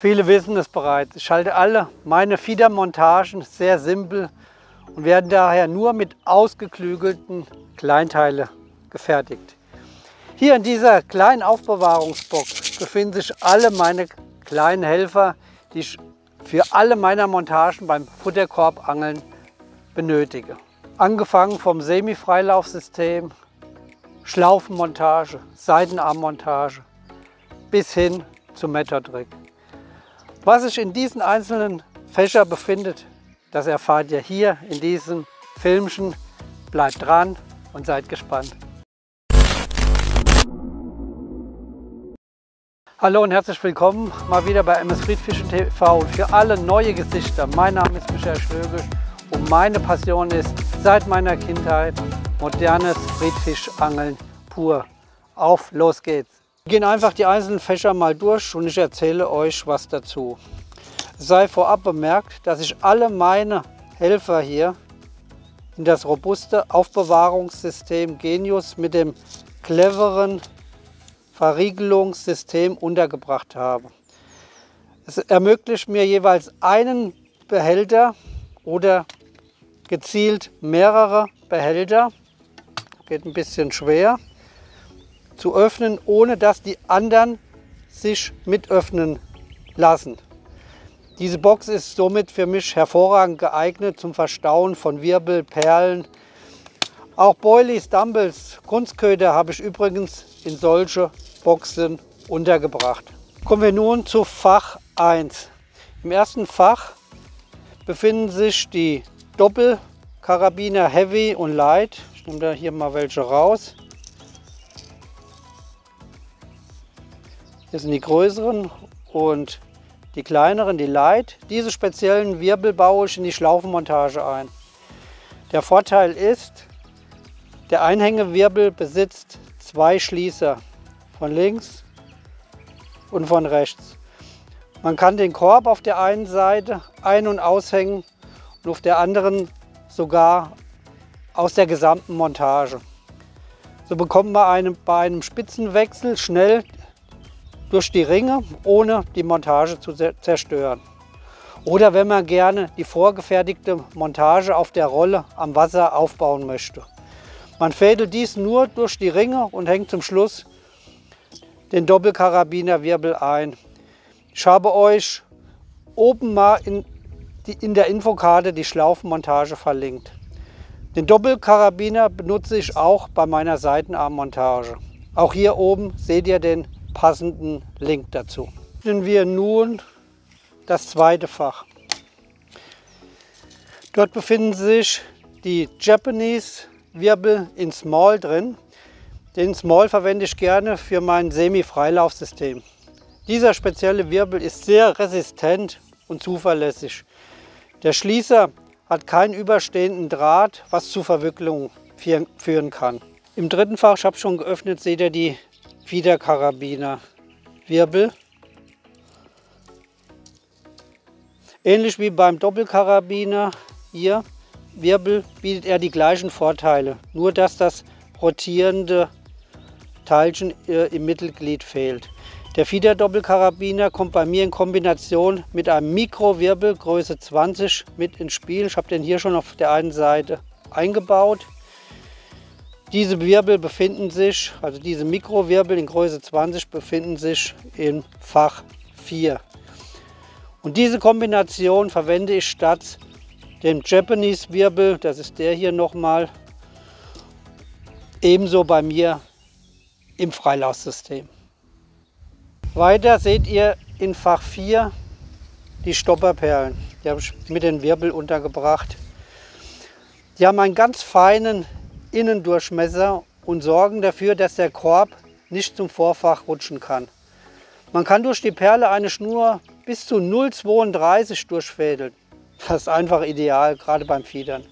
Viele wissen es bereits. Ich halte alle meine Fiedermontagen sehr simpel und werden daher nur mit ausgeklügelten Kleinteile gefertigt. Hier in dieser kleinen Aufbewahrungsbox befinden sich alle meine kleinen Helfer, die ich für alle meiner Montagen beim Futterkorbangeln benötige. Angefangen vom Semi-Freilaufsystem, Schlaufenmontage, Seitenarmmontage bis hin zum Method-Rig. Was sich in diesen einzelnen Fächern befindet, das erfahrt ihr hier in diesem Filmchen. Bleibt dran und seid gespannt. Hallo und herzlich willkommen mal wieder bei MS Friedfischen TV und für alle neue Gesichter. Mein Name ist Michael Stögel und meine Passion ist seit meiner Kindheit modernes Friedfischangeln pur. Auf, los geht's! Wir gehen einfach die einzelnen Fächer mal durch und ich erzähle euch was dazu. Sei vorab bemerkt, dass ich alle meine Helfer hier in das robuste Aufbewahrungssystem Genius mit dem cleveren Verriegelungssystem untergebracht habe. Es ermöglicht mir jeweils einen Behälter oder gezielt mehrere Behälter, geht ein bisschen schwer, zu öffnen, ohne dass die anderen sich mit öffnen lassen. Diese Box ist somit für mich hervorragend geeignet zum Verstauen von Wirbel, Perlen. Auch Boilies, Dumbles, Kunstköder habe ich übrigens in solche Boxen untergebracht. Kommen wir nun zu Fach 1. Im ersten Fach befinden sich die Doppelkarabiner Heavy und Light. Ich nehme da hier mal welche raus. Hier sind die größeren und die kleineren, die Light. Diese speziellen Wirbel baue ich in die Schlaufenmontage ein. Der Vorteil ist, der Einhängewirbel besitzt zwei Schließer von links und von rechts. Man kann den Korb auf der einen Seite ein- und aushängen und auf der anderen sogar aus der gesamten Montage. So bekommt man einem, bei einem Spitzenwechsel schnell durch die Ringe, ohne die Montage zu zerstören. Oder wenn man gerne die vorgefertigte Montage auf der Rolle am Wasser aufbauen möchte. Man fädelt dies nur durch die Ringe und hängt zum Schluss den Doppelkarabinerwirbel ein. Ich habe euch oben mal in, die, in der Infokarte die Schlaufenmontage verlinkt. Den Doppelkarabiner benutze ich auch bei meiner Seitenarmmontage. Auch hier oben seht ihr den passenden Link dazu. Öffnen wir nun das zweite Fach. Dort befinden sich die Japanese Wirbel in Small drin. Den Small verwende ich gerne für mein Semi-Freilaufsystem. Dieser spezielle Wirbel ist sehr resistent und zuverlässig. Der Schließer hat keinen überstehenden Draht, was zu Verwicklungen führen kann. Im dritten Fach, ich habe schon geöffnet, seht ihr die Fiederkarabiner Wirbel. Ähnlich wie beim Doppelkarabiner hier Wirbel bietet er die gleichen Vorteile, nur dass das rotierende Teilchen äh, im Mittelglied fehlt. Der Fieder-Doppelkarabiner kommt bei mir in Kombination mit einem Mikrowirbel Größe 20 mit ins Spiel. Ich habe den hier schon auf der einen Seite eingebaut. Diese Wirbel befinden sich, also diese Mikrowirbel in Größe 20 befinden sich im Fach 4. Und diese Kombination verwende ich statt dem Japanese Wirbel, das ist der hier nochmal, ebenso bei mir im Freilaussystem. Weiter seht ihr in Fach 4 die Stopperperlen. Die habe ich mit den Wirbel untergebracht. Die haben einen ganz feinen Innendurchmesser und sorgen dafür, dass der Korb nicht zum Vorfach rutschen kann. Man kann durch die Perle eine Schnur bis zu 0,32 durchfädeln. Das ist einfach ideal, gerade beim Fiedern.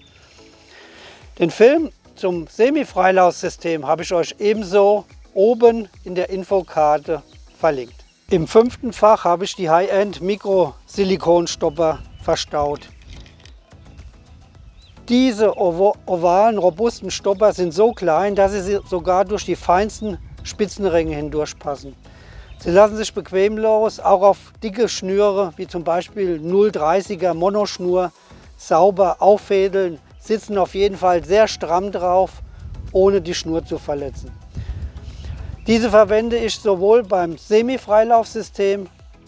Den Film zum Semi-Freilaussystem habe ich euch ebenso oben in der Infokarte verlinkt. Im fünften Fach habe ich die High-End Mikro-Silikonstopper verstaut. Diese ovalen, robusten Stopper sind so klein, dass sie sogar durch die feinsten Spitzenringe hindurch passen. Sie lassen sich bequemlos auch auf dicke Schnüre, wie zum Beispiel 0,30er Monoschnur, sauber auffädeln, sitzen auf jeden Fall sehr stramm drauf, ohne die Schnur zu verletzen. Diese verwende ich sowohl beim Semi-Freilaufsystem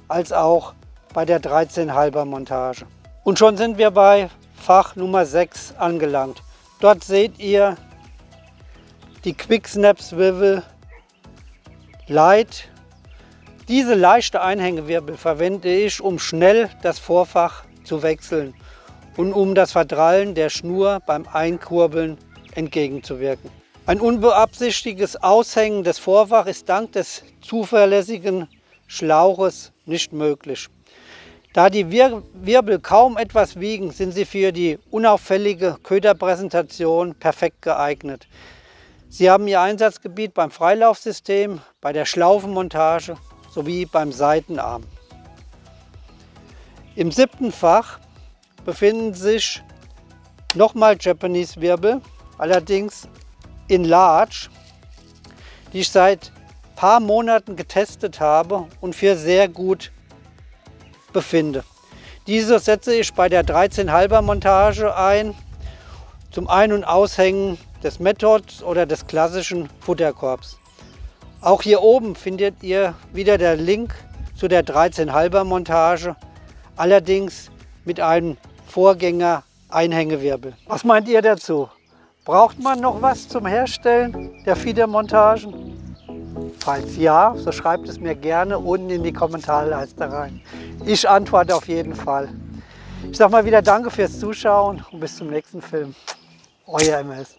als auch bei der 13,5er Montage. Und schon sind wir bei Fach Nummer 6 angelangt. Dort seht ihr die Quick Snap Swivel Light. Diese leichte Einhängewirbel verwende ich, um schnell das Vorfach zu wechseln und um das Verdrallen der Schnur beim Einkurbeln entgegenzuwirken. Ein unbeabsichtigtes Aushängen des Vorfachs ist dank des zuverlässigen Schlauches nicht möglich. Da die Wir Wirbel kaum etwas wiegen, sind sie für die unauffällige Köderpräsentation perfekt geeignet. Sie haben ihr Einsatzgebiet beim Freilaufsystem, bei der Schlaufenmontage sowie beim Seitenarm. Im siebten Fach befinden sich nochmal Japanese Wirbel, allerdings in Large, die ich seit paar Monaten getestet habe und für sehr gut befinde. Diese setze ich bei der 13,5er Montage ein, zum Ein- und Aushängen des Methods oder des klassischen Futterkorbs. Auch hier oben findet ihr wieder der Link zu der 13,5er Montage, allerdings mit einem Vorgänger Einhängewirbel. Was meint ihr dazu? Braucht man noch was zum Herstellen der Fiedermontagen? Falls ja, so schreibt es mir gerne unten in die Kommentarleiste rein. Ich antworte auf jeden Fall. Ich sage mal wieder Danke fürs Zuschauen und bis zum nächsten Film. Euer MS.